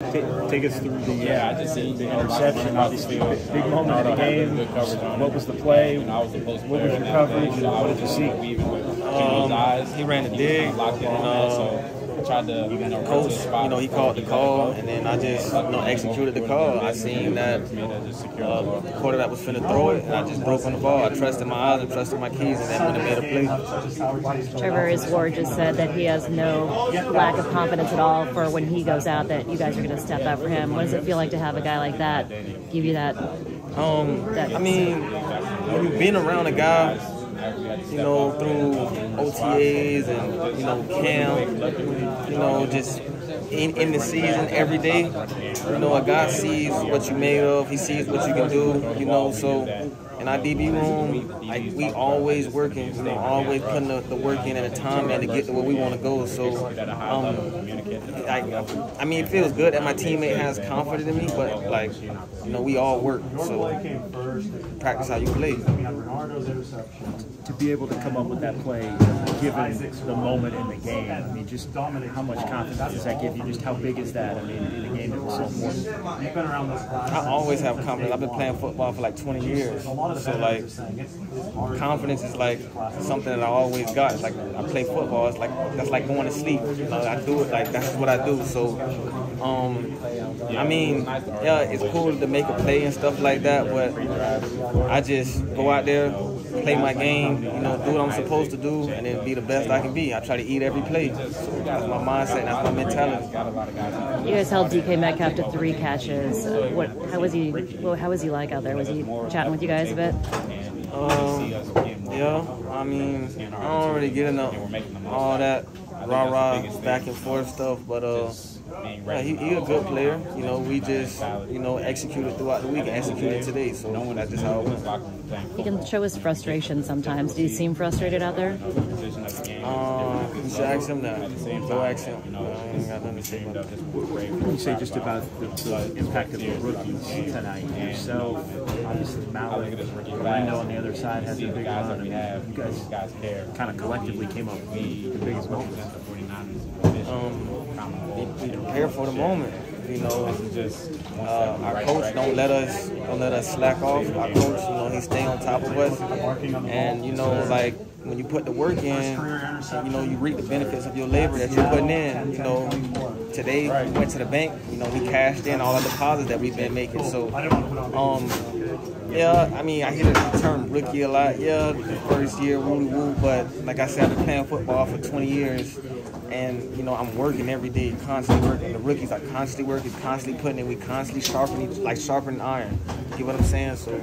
Take, us through the, yeah, uh, the, the interception, obviously a big, big moment of the game. What was the play? What was your coverage what did you see? Um, he ran the dig. Locked in and, uh, tried to, you know, coach, you know, he called the call, and then I just, you know, executed the call. I seen that uh, the quarterback was finna throw it, and I just broke on the ball. I trusted my eyes, I trusted my keys, and then when it made a play. Charvarius Ward just said that he has no lack of confidence at all for when he goes out that you guys are going to step up for him. What does it feel like to have a guy like that give you that? Um, that I mean, when you've been around a guy you know, through OTAs and, you know, camp, you know, just in, in the season every day. You know, a guy sees what you made of, he sees what you can do, you know, so in our DB room, like we always working, you know, always putting the, the work in and the time in to get to where we want to go. So, um, I, I mean, it feels good that my teammate has confidence in me, but like, you know, we all work. So, practice how you play. To be able to come up with that play, given the moment in the game, I mean, just how much confidence does that give you? Just how big is that? I mean, in a game that was so important. I always have confidence. I've been playing football for like 20 years. So like confidence is like something that I always got. It's like I play football. It's like that's like going to sleep. I do it like that's what I do. So um, I mean, yeah, it's cool to make a play and stuff like that, but I just go out there, play my game, you know, do what I'm supposed to do, and then be the best I can be. I try to eat every play. So that's my mindset, that's my mentality. You guys held DK Metcalf to three catches. Uh, what? How was he? Well, how was he like out there? Was he chatting with you guys a bit? Um, yeah. I mean, I don't really get into all that rah rah back and forth stuff, but uh. Yeah, he, he a good player. You know, we just you know executed throughout the week and executed today. So that's just how it went. He can show his frustration sometimes. Do you seem frustrated out there? Um, you should ask him that. Go ask him. I ain't got nothing to say about that. What can you say just about the, the impact of the rookies tonight? Yourself, obviously Malik, Guerendo on the other side has a big run. I mean, you guys kind of collectively came up with the biggest moments. Um, be for the moment. You know, uh, our coach don't let us don't let us slack off. Our coach, you know, he stay on top of us, and you know, like when you put the work in, you know, you reap the benefits of your labor that you're putting in. You know, today we went to the bank. You know, we cashed in all the deposits that we've been making. So, um, yeah, I mean, I hear the term rookie a lot. Yeah, first year, woo woo. But like I said, I've been playing football for 20 years, and you know, I'm working every day, constantly working. The rookies are constantly working, constantly putting in. We constantly sharpening, like sharpening iron. You get what I'm saying? So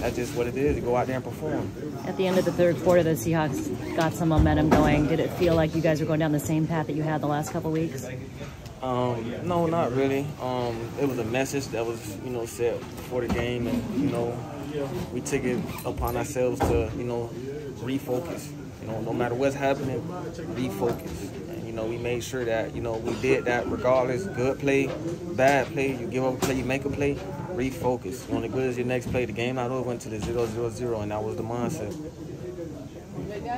that's just what it is. You go out there and perform. At the end of the third quarter, the Seahawks got some momentum going. Did it feel like you guys were going down the same path that you had the last couple weeks? Um, no, not really. Um, it was a message that was, you know, said before the game, and you know, we took it upon ourselves to, you know, refocus. You know, no matter what's happening, refocus. And, you know, we made sure that, you know, we did that regardless. Good play, bad play. You give up a play, you make a play. Refocus. You want to good as your next play. The game not over until the 0 0 0, and that was the mindset.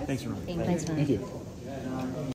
Thanks, Thanks, Thank you.